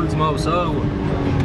Olds mal sauer.